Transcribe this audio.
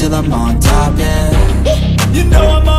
till I'm on top, yeah. You know I'm